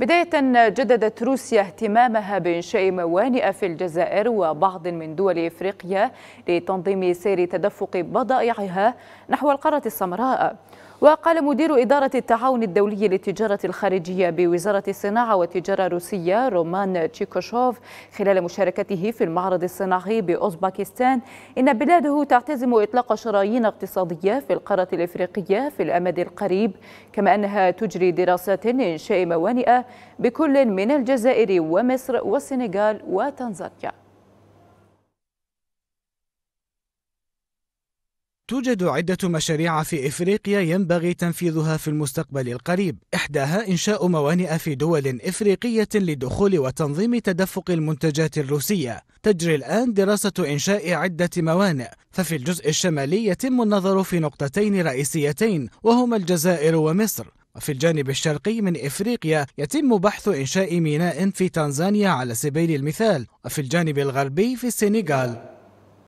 بداية جددت روسيا اهتمامها بإنشاء موانئ في الجزائر وبعض من دول إفريقيا لتنظيم سير تدفق بضائعها نحو القارة السمراء. وقال مدير إدارة التعاون الدولي للتجارة الخارجية بوزارة الصناعة والتجارة الروسية رومان تشيكوشوف خلال مشاركته في المعرض الصناعي بأوزباكستان إن بلاده تعتزم إطلاق شرايين اقتصادية في القارة الإفريقية في الأمد القريب كما أنها تجري دراسات لإنشاء موانئ بكل من الجزائر ومصر والسنغال وتنزانيا. توجد عدة مشاريع في إفريقيا ينبغي تنفيذها في المستقبل القريب. إحداها إنشاء موانئ في دول إفريقية لدخول وتنظيم تدفق المنتجات الروسية. تجري الآن دراسة إنشاء عدة موانئ ففي الجزء الشمالي يتم النظر في نقطتين رئيسيتين وهما الجزائر ومصر. وفي الجانب الشرقي من إفريقيا يتم بحث إنشاء ميناء في تنزانيا على سبيل المثال وفي الجانب الغربي في السنغال.